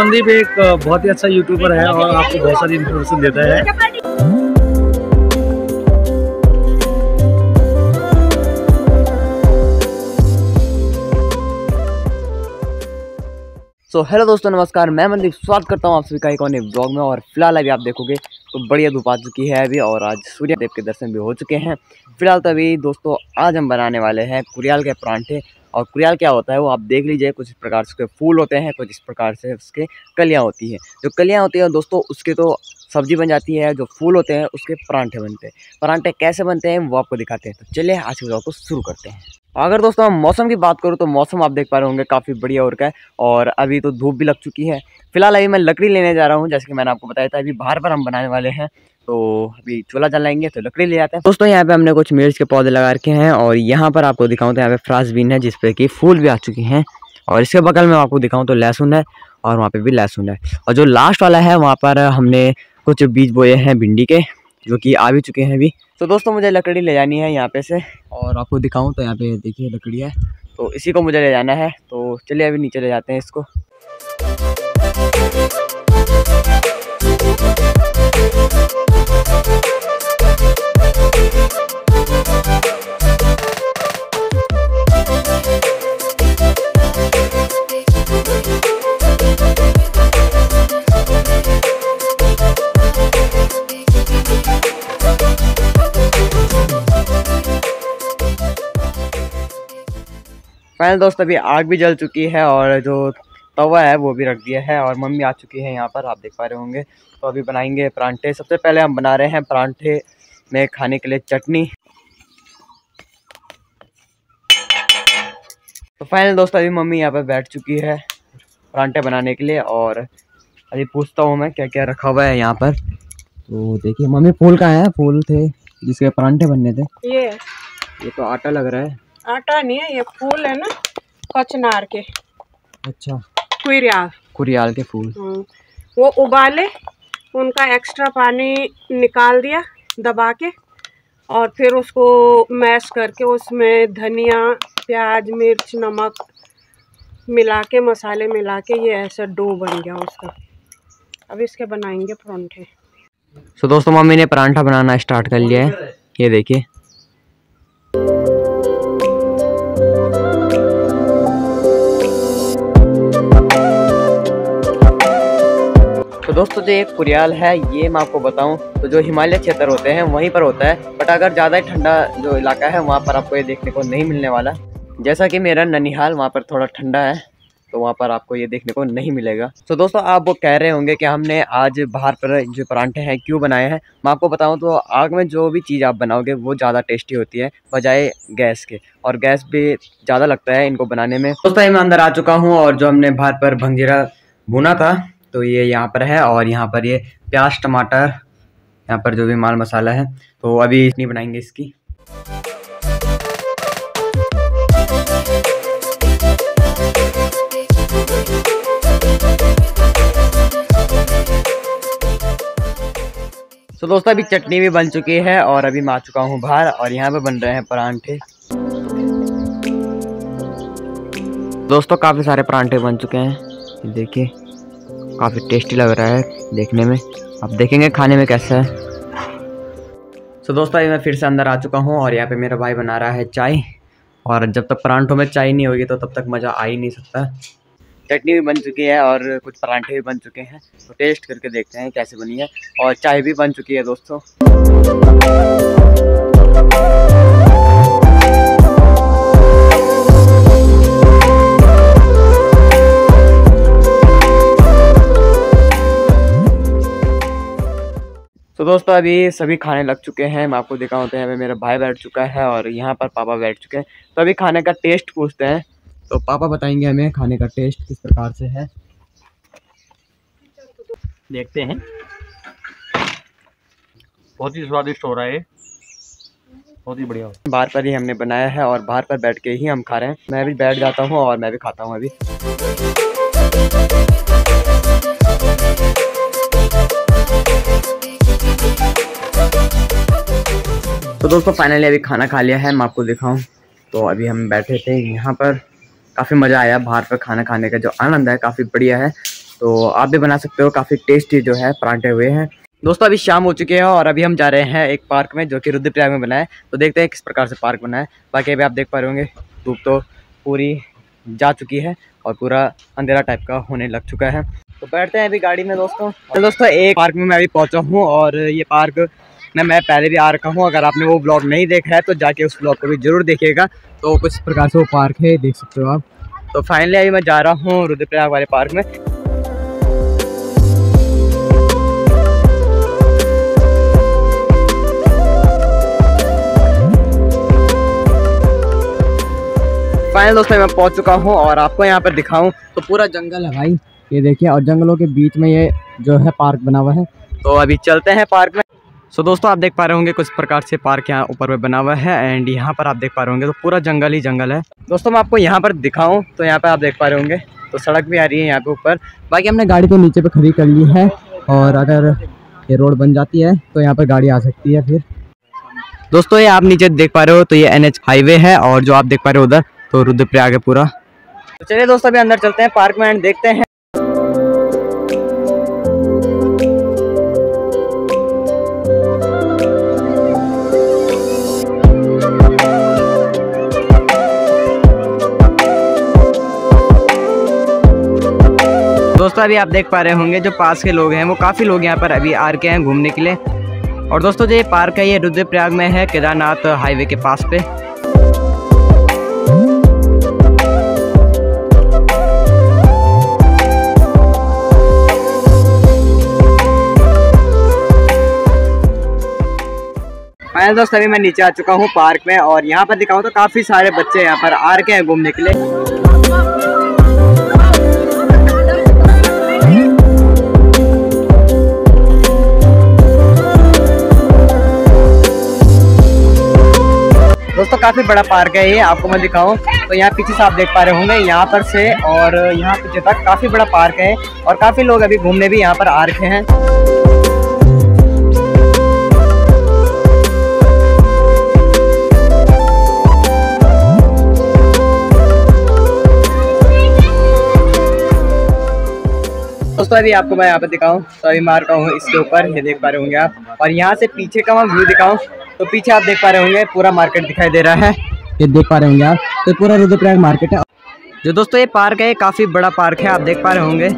मनदीप एक बहुत ही अच्छा यूट्यूबर है और आपको बहुत सारी इन्फॉर्मेशन देता है। सो so, हेलो दोस्तों नमस्कार। मैं मनदीप स्वागत करता हूँ आप सभी का एक और ब्लॉग में। और फ़िलहाल अभी आप देखोगे तो बढ़िया धूप आ चुकी है अभी और आज सूर्य देव के दर्शन भी हो चुके हैं। फ़िलहाल तो अभी दोस्तों आज हम बनाने वाले हैं कुरियाल के परांठे। और कुरियाल क्या होता है वो आप देख लीजिए, कुछ इस प्रकार से उसके फूल होते हैं, कुछ इस प्रकार से उसके कलियाँ होती हैं। जो कलियाँ होती हैं दोस्तों, उसके तो सब्ज़ी बन जाती है, जो फूल होते हैं उसके परांठे बनते हैं। परांठे कैसे बनते हैं वो आपको दिखाते हैं। तो चलिए आज के ब्लॉग को शुरू करते हैं। अगर दोस्तों हम मौसम की बात करूँ तो मौसम आप देख पा रहे होंगे काफ़ी बढ़िया और का है, और अभी तो धूप भी लग चुकी है। फ़िलहाल अभी मैं लकड़ी लेने जा रहा हूँ, जैसे कि मैंने आपको बताया था, अभी बाहर पर हम बनाने वाले हैं तो अभी चूल्हा जलाएँगे तो लकड़ी ले जाते हैं। दोस्तों यहाँ पे हमने कुछ मिर्च के पौधे लगा रखे हैं, और यहाँ पर आपको दिखाऊँ तो यहाँ पे फ्रास बीन है जिसपे कि फूल भी आ चुके हैं, और इसके बगल में आपको दिखाऊँ तो लहसुन है, और वहाँ पर भी लहसुन है। और जो लास्ट वाला है, वहाँ पर हमने कुछ बीज बोए हैं भिंडी के जो कि आ भी चुके हैं अभी। तो दोस्तों मुझे लकड़ी ले जानी है यहाँ पे से। और आपको दिखाऊँ तो यहाँ पे देखिए लकड़ी है। तो इसी को मुझे ले जाना है। तो चलिए अभी नीचे ले जाते हैं इसको। फाइनल दोस्त अभी आग भी जल चुकी है और जो तवा है वो भी रख दिया है और मम्मी आ चुकी है यहाँ पर आप देख पा रहे होंगे। तो अभी बनाएँगे परांठे। सबसे पहले हम बना रहे हैं परांठे में खाने के लिए चटनी। तो फाइनल दोस्त अभी मम्मी यहाँ पर बैठ चुकी है परांठे बनाने के लिए और अभी पूछता हूँ मैं क्या क्या रखा हुआ है यहाँ पर। तो देखिए मम्मी फूल कहाँ है फूल थे जिसके परांठे बनने थे। ये। ये तो आटा लग रहा है। आटा नहीं है ये फूल है ना कचनार के। अच्छा। कुरियाल। कुरियाल के फूल। हम्म, वो उबाले उनका एक्स्ट्रा पानी निकाल दिया दबा के और फिर उसको मैश करके उसमें धनिया प्याज मिर्च नमक मिला के मसाले मिला के ये ऐसा डो बन गया उसका। अब इसके बनाएँगे परांठे। सो दोस्तों मम्मी ने परांठा बनाना स्टार्ट कर लिया है। ये देखिए। तो दोस्तों जो एक कुरियाल है, ये मैं आपको बताऊँ तो जो हिमालय क्षेत्र होते हैं, वहीं पर होता है। बट अगर ज़्यादा ही ठंडा जो इलाका है, वहाँ पर आपको ये देखने को नहीं मिलने वाला। जैसा कि मेरा ननिहाल वहाँ पर थोड़ा ठंडा है तो वहाँ पर आपको ये देखने को नहीं मिलेगा। तो दोस्तों, आप वो कह रहे होंगे कि हमने आज बाहर पर जो परांठे हैं, क्यों बनाए हैं? मैं आपको बताऊँ तो आग में जो भी चीज़ आप बनाओगे, वो ज़्यादा टेस्टी होती है, बजाय गैस के। और गैस भी ज़्यादा लगता है इनको बनाने में। दोस्तों, मैं अंदर आ चुका हूँ और जो हमने बाहर पर भंगीरा भुना था तो ये यहाँ पर है और यहाँ पर ये प्याज टमाटर यहाँ पर जो भी माल मसाला है तो अभी इतनी बनाएँगे इसकी। तो so, दोस्तों अभी चटनी भी बन चुकी है और अभी मैं आ चुका हूँ बाहर और यहाँ पे बन रहे हैं परांठे। दोस्तों काफ़ी सारे परांठे बन चुके हैं। देखिए। काफ़ी टेस्टी लग रहा है देखने में। अब देखेंगे खाने में कैसा है। तो दोस्तों, अभी मैं फिर से अंदर आ चुका हूँ और यहाँ पे मेरा भाई बना रहा है चाय। और जब तक परांठों में चाय नहीं होगी तो तब तक मज़ा आ ही नहीं सकता। चटनी भी बन चुकी है और कुछ परांठे भी बन चुके हैं। तो टेस्ट करके देखते हैं कैसे बनी है। और चाय भी बन चुकी है दोस्तों। दोस्तों, अभी सभी खाने लग चुके हैं। मैं आपको दिखाऊँ तो यहाँ पे मेरा भाई बैठ चुका है और यहाँ पर पापा बैठ चुके हैं। तो अभी खाने का टेस्ट पूछते हैं। तो पापा बताएँगे हमें खाने का टेस्ट किस प्रकार से है। देखते हैं। बहुत ही स्वादिष्ट हो रहा है बहुत ही बढ़िया बाहर पर ही हमने बनाया है और बाहर पर बैठ के ही हम खा रहे हैं। मैं भी बैठ जाता हूँ और मैं भी खाता हूँ अभी। तो दोस्तों फाइनली अभी खाना खा लिया है, मैं आपको दिखाऊँ। तो अभी हम बैठे थे यहाँ पर। काफ़ी मज़ा आया बाहर पर खाना खाने का, जो आनंद है, काफ़ी बढ़िया है। तो आप भी बना सकते हो, काफ़ी टेस्टी जो है, परांठे हुए हैं। दोस्तों, अभी शाम हो चुके हैं और अभी हम जा रहे हैं एक पार्क में, जो कि रुद्रप्रयाग में बना है। तो देखते हैं किस प्रकार से पार्क बना है। बाकी अभी आप देख पा रहे होंगे, धूप तो पूरी जा चुकी है और पूरा अंधेरा टाइप का होने लग चुका है। तो बैठते हैं अभी गाड़ी में, दोस्तों। तो दोस्तों, एक पार्क में मैं अभी पहुँचा हूँ और ये पार्क में मैं पहले भी आ रखा हूँ, अगर आपने वो ब्लॉग नहीं देखा है तो जाके उस ब्लॉग को भी ज़रूर देखिएगा। तो कुछ प्रकार से वो पार्क है, देख सकते हो आप। तो फाइनली अभी मैं जा रहा हूँ रुद्रप्रयाग वाले पार्क में। फाइनल दोस्तों मैं पहुँच चुका हूँ और आपको यहाँ पर दिखाऊँ तो पूरा जंगल है भाई। ये देखिए, और जंगलों के बीच में ये जो है पार्क बना हुआ है। तो अभी चलते हैं पार्क में। सो दोस्तों, आप देख पा रहे होंगे कुछ प्रकार से पार्क यहाँ ऊपर में बना हुआ है एंड यहाँ पर आप देख पा रहे होंगे तो पूरा जंगल ही जंगल है। दोस्तों, मैं आपको यहाँ पर दिखाऊँ तो यहाँ पर आप देख पा रहे होंगे तो सड़क भी आ रही है यहाँ पे ऊपर। बाकी हमने गाड़ी तो नीचे पे खड़ी कर ली है और अगर ये रोड बन जाती है तो यहाँ पर गाड़ी आ सकती है फिर। दोस्तों, ये आप नीचे देख पा रहे हो तो ये NH हाईवे है और जो आप देख पा रहे हो उधर तो रुद्रप्रयाग है पूरा। तो चलिए दोस्तों, अभी अंदर चलते हैं, पार्क में एंड देखते हैं। दोस्तों अभी आप देख पा रहे होंगे, जो पास के लोग हैं, वो काफ़ी लोग यहाँ पर अभी आ रखे हैं घूमने के लिए। और दोस्तों, जो ये पार्क है, ये रुद्रप्रयाग में है, केदारनाथ हाईवे के पास पे। फाइनल दोस्त, अभी मैं नीचे आ चुका हूँ पार्क में, और यहाँ पर दिखाऊँ तो काफ़ी सारे बच्चे यहाँ पर आ रखे हैं घूमने के लिए। दोस्तों, काफ़ी बड़ा पार्क है ये, आपको मैं दिखाऊँ। तो यहाँ पीछे से आप देख पा रहे होंगे, यहाँ पर से, और यहाँ पीछे तक काफ़ी बड़ा पार्क है, और काफ़ी लोग अभी घूमने भी यहाँ पर आ रखे हैं। दोस्तों, अभी आपको मैं यहाँ पे दिखाऊँ तो अभी मार रहा हूँ इसके ऊपर, ये देख पा रहे होंगे आप। और यहाँ से पीछे का मैं व्यू दिखाऊँ तो पीछे आप देख पा रहे होंगे, पूरा मार्केट दिखाई दे रहा है। ये देख पा रहे होंगे आप तो पूरा रुद्रप्रयाग मार्केट है। जो दोस्तों, ये पार्क है काफ़ी बड़ा पार्क है, आप देख पा रहे होंगे।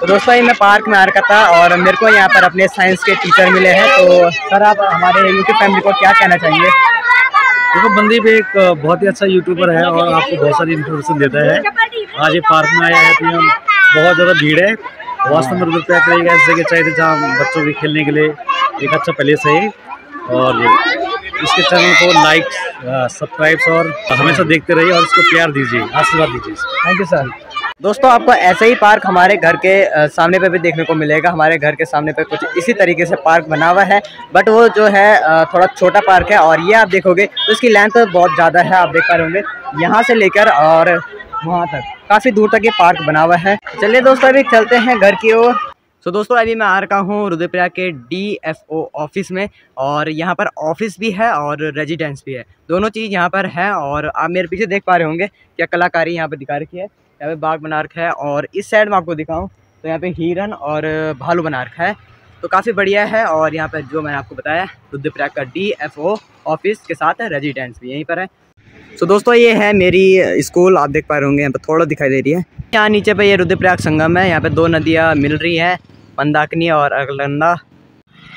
तो दोस्तों ये मैं पार्क में आ रखा था और मेरे को यहाँ पर अपने साइंस के टीचर मिले हैं। तो सर आप हमारे यूट्यूब फैमिली को क्या कहना चाहेंगे? देखो तो बंदीप एक बहुत ही अच्छा यूट्यूबर है और आपको बहुत सारी इन्फॉर्मेशन देता है। आज ये पार्क में आया है तो बहुत ज़्यादा भीड़ है। वास्तव में रुद्रप्रयाग का एक ऐसी जगह चाहिए जहाँ बच्चों के खेलने के लिए एक अच्छा प्लेस है और इसके चैनल को लाइक सब्सक्राइब और हमेशा देखते रहिए और इसको प्यार दीजिए आशीर्वाद दीजिए। थैंक यू सर दोस्तों, आपको ऐसे ही पार्क हमारे घर के सामने पे भी देखने को मिलेगा। हमारे घर के सामने पे कुछ इसी तरीके से पार्क बना हुआ है। बट वो जो है थोड़ा छोटा पार्क है और ये आप देखोगे तो इसकी लेंथ बहुत ज़्यादा है, आप देख पा रहे होंगे। यहाँ से लेकर और वहाँ तक, काफ़ी दूर तक ये पार्क बना हुआ है। चलिए दोस्तों, अभी चलते हैं घर की ओर। सो दोस्तों, अभी मैं आ रखा हूँ रुद्रप्रयाग के डीएफओ ऑफ़िस में और यहाँ पर ऑफ़िस भी है और रेजिडेंस भी है। दोनों चीज़ यहाँ पर है और आप मेरे पीछे देख पा रहे होंगे क्या कलाकारी यहाँ पर दिखा रखी है। यहाँ पे बाग बना रखा है और इस साइड में आपको दिखाऊँ तो यहाँ पे हिरन और भालू बना रखा है। तो काफ़ी बढ़िया है और यहाँ पे जो मैंने आपको बताया, रुद्रप्रयाग का डी एफ़ ओ ऑफ़िस के साथ रेजिडेंस भी यहीं पर है। सो दोस्तों, ये है मेरी स्कूल आप देख पा रहे होंगे, यहाँ पे थोड़ा दिखाई दे रही है। यहाँ नीचे पे ये रुद्रप्रयाग संगम है, यहाँ पे दो नदियाँ मिल रही हैं, मंदाकिनी और अगलंदा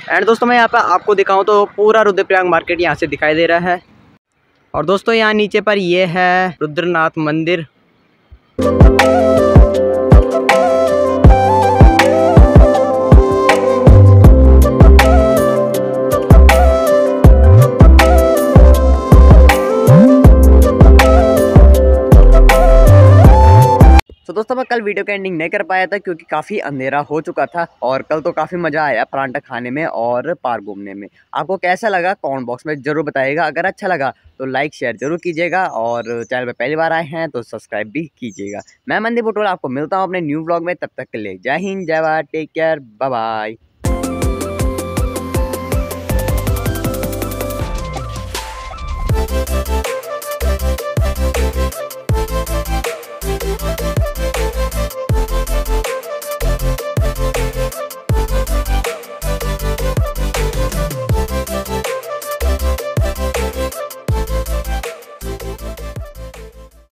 एंड दोस्तों, मैं यहाँ पर आपको दिखाऊँ तो पूरा रुद्रप्रयाग मार्केट यहाँ से दिखाई दे रहा है। और दोस्तों, यहाँ नीचे पर ये है रुद्रनाथ मंदिर। Thank you. तो दोस्तों, मैं कल वीडियो का एंडिंग नहीं कर पाया था क्योंकि काफ़ी अंधेरा हो चुका था और कल तो काफ़ी मज़ा आया परांठा खाने में और पार्क घूमने में। आपको कैसा लगा कॉमेंट बॉक्स में ज़रूर बताइएगा। अगर अच्छा लगा तो लाइक शेयर ज़रूर कीजिएगा और चैनल पर पहली बार आए हैं तो सब्सक्राइब भी कीजिएगा। मैं मंदी बुटोल आपको मिलता हूँ अपने न्यू ब्लॉग में, तब तक के लिए जय हिंद, जय भारत टेक केयर बाय